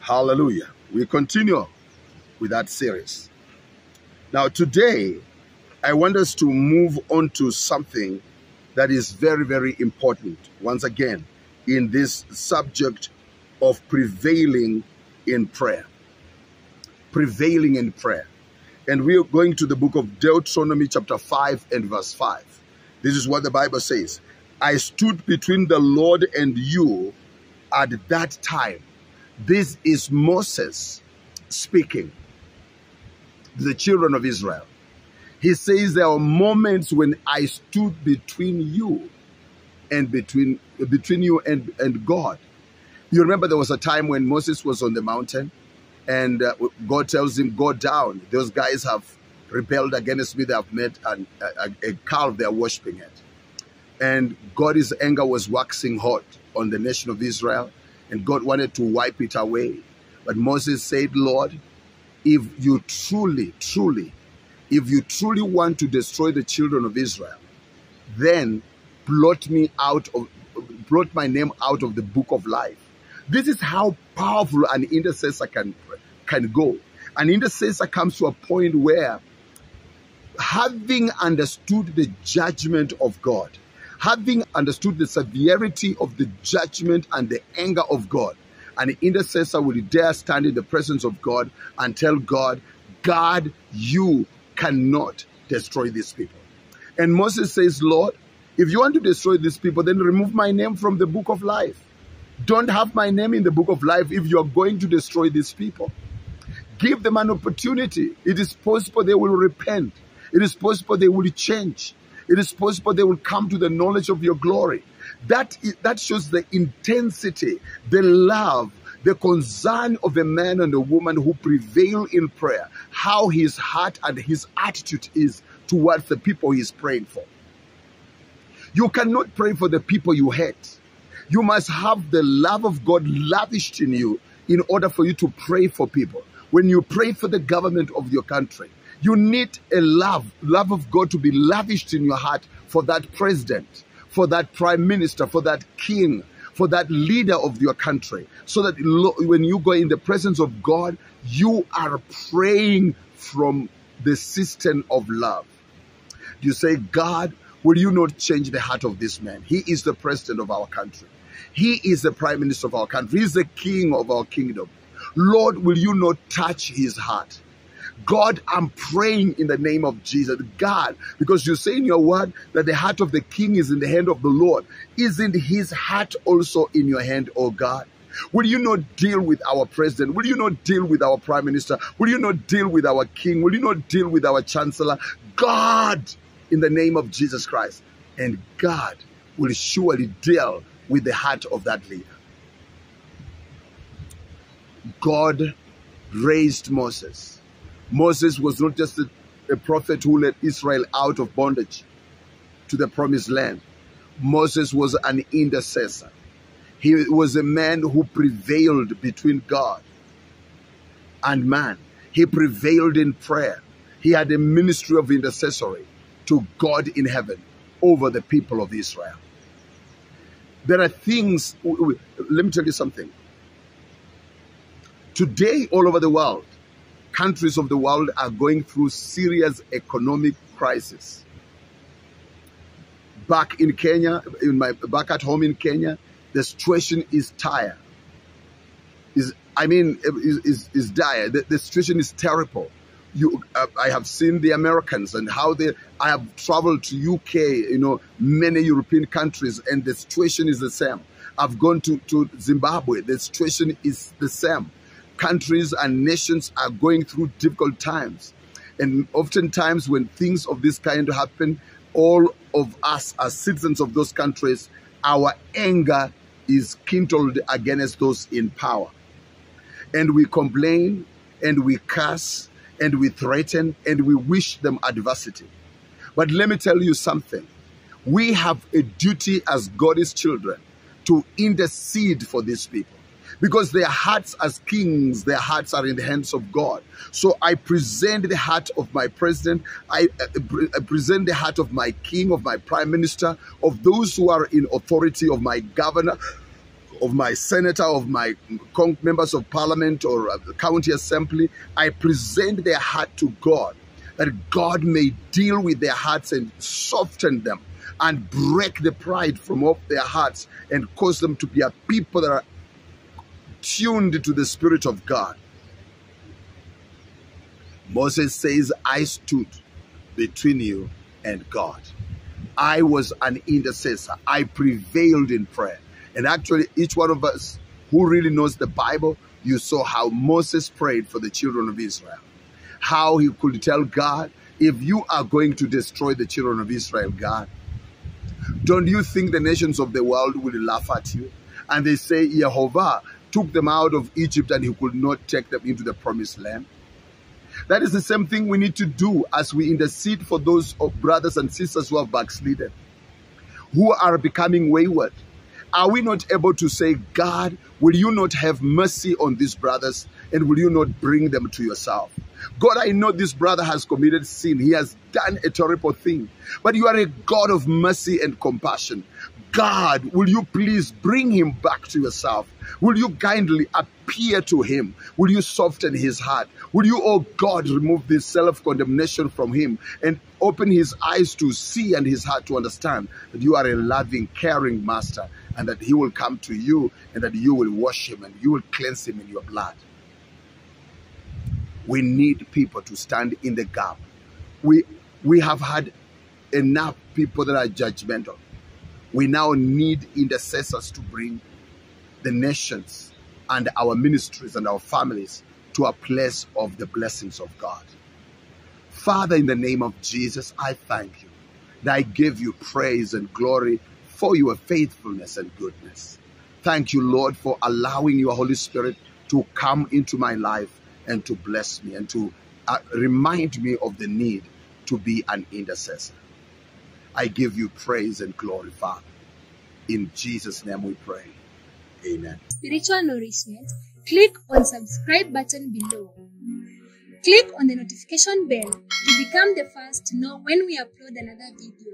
Hallelujah. We continue with that series. Now, today, I want us to move on to something that is very, very important. Once again, in this subject of prevailing in prayer. Prevailing in prayer. And we are going to the book of Deuteronomy, chapter 5 and verse 5. This is what the Bible says I stood between the Lord and you at that time. This is Moses speaking to the children of Israel. He says there are moments when I stood between you and between between you and, and God. You remember there was a time when Moses was on the mountain and uh, God tells him, Go down. Those guys have rebelled against me. They have made an, a, a calf, they are worshiping it. And God's anger was waxing hot on the nation of Israel, and God wanted to wipe it away. But Moses said, Lord, if you truly, truly, if you truly want to destroy the children of Israel, then blot me out of blot my name out of the book of life. This is how powerful an intercessor can can go. An intercessor comes to a point where having understood the judgment of God, having understood the severity of the judgment and the anger of God, an intercessor will dare stand in the presence of God and tell God, God, you cannot destroy these people. And Moses says, Lord, if you want to destroy these people, then remove my name from the book of life. Don't have my name in the book of life if you are going to destroy these people. Give them an opportunity. It is possible they will repent. It is possible they will change. It is possible they will come to the knowledge of your glory. That, that shows the intensity, the love, the concern of a man and a woman who prevail in prayer, how his heart and his attitude is towards the people he is praying for. You cannot pray for the people you hate. You must have the love of God lavished in you in order for you to pray for people. When you pray for the government of your country, you need a love, love of God to be lavished in your heart for that president, for that prime minister, for that king, for that leader of your country. So that when you go in the presence of God, you are praying from the system of love. You say, God, will you not change the heart of this man? He is the president of our country. He is the prime minister of our country. He is the king of our kingdom. Lord, will you not touch his heart? God, I'm praying in the name of Jesus. God, because you say in your word that the heart of the king is in the hand of the Lord. Isn't his heart also in your hand, oh God? Will you not deal with our president? Will you not deal with our prime minister? Will you not deal with our king? Will you not deal with our chancellor? God, in the name of Jesus Christ. And God will surely deal with the heart of that leader. God raised Moses. Moses was not just a, a, prophet who led Israel out of bondage to the promised land. Moses was an intercessor. He was a man who prevailed between God and man. He prevailed in prayer. He had a ministry of intercessory to God in heaven over the people of Israel. There are things, let me tell you something. Today, all over the world, countries of the world are going through serious economic crisis. Back in Kenya, in my back at home in Kenya, the situation is dire. Is I mean, is is, dire. The, the situation is terrible. You, uh, I have seen the Americans and how they. I have traveled to UK, you know, many European countries, and the situation is the same. I've gone to, to Zimbabwe. The situation is the same countries and nations are going through difficult times. And oftentimes, when things of this kind happen, all of us as citizens of those countries, our anger is kindled against those in power. And we complain and we curse and we threaten and we wish them adversity. But let me tell you something. We have a duty as God's children to intercede for these people. Because their hearts as kings, their hearts are in the hands of God. So I present the heart of my president, I, uh, uh I uh, present the heart of my king, of my prime minister, of those who are in authority, of my governor, of my senator, of my members of parliament or uh, county assembly. I present their heart to God, that God may deal with their hearts and soften them and break the pride from off their hearts and cause them to be a people that are tuned to the Spirit of God. Moses says, I stood between you and God. I was an intercessor. I prevailed in prayer. And actually, each one of us who really knows the Bible, you saw how Moses prayed for the children of Israel. How he could tell God, if you are going to destroy the children of Israel, God, don't you think the nations of the world will laugh at you? And they say, Jehovah took them out of Egypt and he could not take them into the promised land. That is the same thing we need to do as we intercede for those of brothers and sisters who have backslidden, who are becoming wayward. Are we not able to say, God, will you not have mercy on these brothers and will you not bring them to yourself? God, I know this brother has committed sin. He has done a terrible thing. But you are a God of mercy and compassion. God, will you please bring him back to yourself? Will you kindly appear to him? Will you soften his heart? Will you, oh God, remove this self condemnation from him and open his eyes to see and his heart to understand that you are a loving, caring master and that he will come to you and that you will wash him and you will cleanse him in your blood? We need people to stand in the gap. We, we have had enough people that are judgmental. We now need intercessors to bring the nations and our ministries and our families to a place of the blessings of God. Father, in the name of Jesus, I thank you that I give you praise and glory for your faithfulness and goodness. Thank you, Lord, for allowing your Holy Spirit to come into my life and to bless me and to uh, remind me of the need to be an intercessor. I give you praise and glory, Father. In Jesus' name we pray. Amen. Spiritual nourishment, click on subscribe button below. Click on the notification bell to become the first to know when we upload another video.